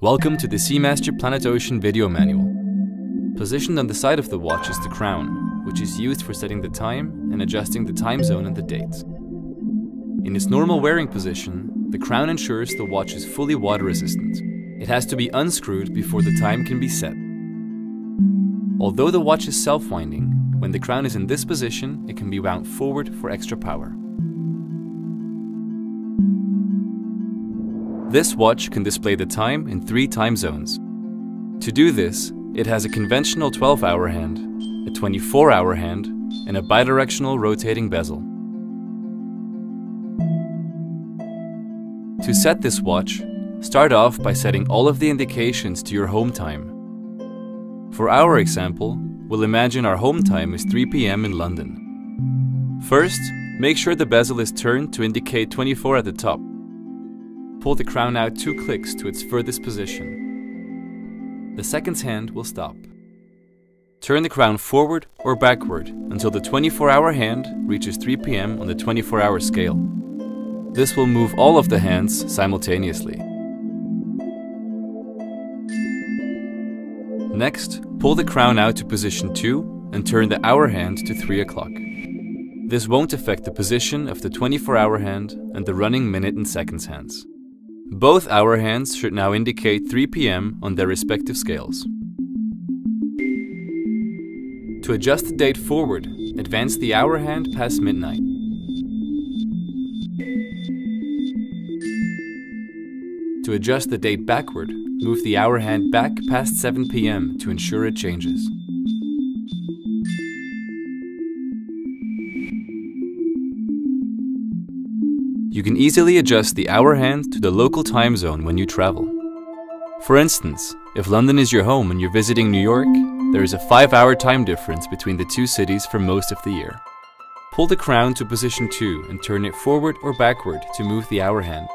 Welcome to the Seamaster Planet Ocean video manual. Positioned on the side of the watch is the crown, which is used for setting the time and adjusting the time zone and the date. In its normal wearing position, the crown ensures the watch is fully water resistant. It has to be unscrewed before the time can be set. Although the watch is self-winding, when the crown is in this position, it can be wound forward for extra power. This watch can display the time in three time zones. To do this, it has a conventional 12-hour hand, a 24-hour hand, and a bidirectional rotating bezel. To set this watch, start off by setting all of the indications to your home time. For our example, we'll imagine our home time is 3 p.m. in London. First, make sure the bezel is turned to indicate 24 at the top. Pull the crown out two clicks to its furthest position. The second's hand will stop. Turn the crown forward or backward until the 24-hour hand reaches 3 p.m. on the 24-hour scale. This will move all of the hands simultaneously. Next, pull the crown out to position 2 and turn the hour hand to 3 o'clock. This won't affect the position of the 24-hour hand and the running minute and seconds hands. Both hour hands should now indicate 3 p.m. on their respective scales. To adjust the date forward, advance the hour hand past midnight. To adjust the date backward, move the hour hand back past 7 p.m. to ensure it changes. You can easily adjust the hour hand to the local time zone when you travel. For instance, if London is your home and you're visiting New York, there is a 5 hour time difference between the two cities for most of the year. Pull the crown to position 2 and turn it forward or backward to move the hour hand.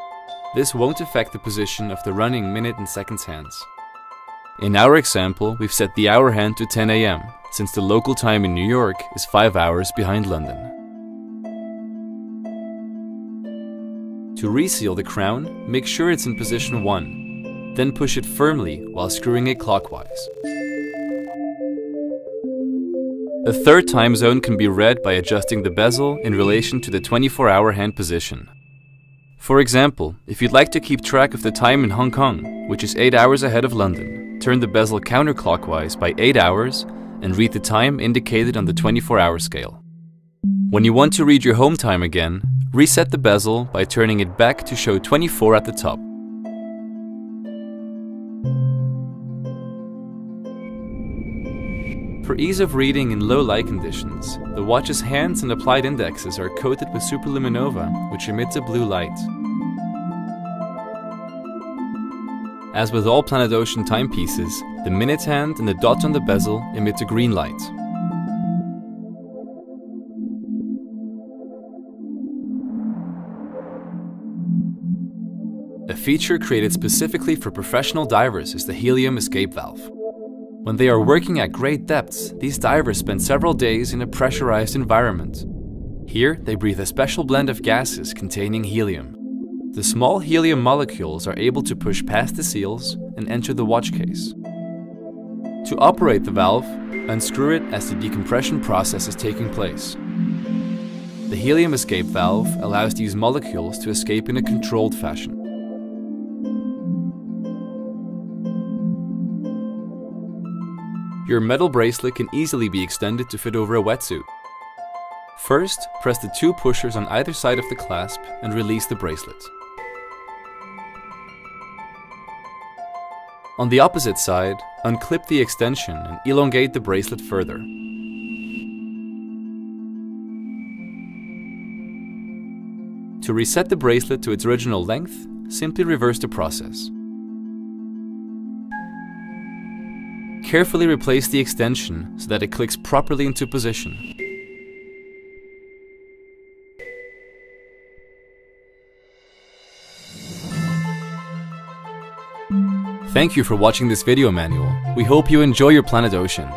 This won't affect the position of the running minute and seconds hands. In our example, we've set the hour hand to 10 am, since the local time in New York is 5 hours behind London. To reseal the crown, make sure it's in position 1, then push it firmly while screwing it clockwise. A third time zone can be read by adjusting the bezel in relation to the 24-hour hand position. For example, if you'd like to keep track of the time in Hong Kong, which is 8 hours ahead of London, turn the bezel counterclockwise by 8 hours and read the time indicated on the 24-hour scale. When you want to read your home time again, Reset the bezel by turning it back to show 24 at the top. For ease of reading in low light conditions, the watch's hands and applied indexes are coated with superluminova, which emits a blue light. As with all Planet Ocean timepieces, the minute hand and the dot on the bezel emit a green light. A feature created specifically for professional divers is the helium escape valve. When they are working at great depths, these divers spend several days in a pressurized environment. Here, they breathe a special blend of gases containing helium. The small helium molecules are able to push past the seals and enter the watch case. To operate the valve, unscrew it as the decompression process is taking place. The helium escape valve allows these molecules to escape in a controlled fashion. Your metal bracelet can easily be extended to fit over a wetsuit. First, press the two pushers on either side of the clasp and release the bracelet. On the opposite side, unclip the extension and elongate the bracelet further. To reset the bracelet to its original length, simply reverse the process. Carefully replace the extension so that it clicks properly into position. Thank you for watching this video manual. We hope you enjoy your planet ocean.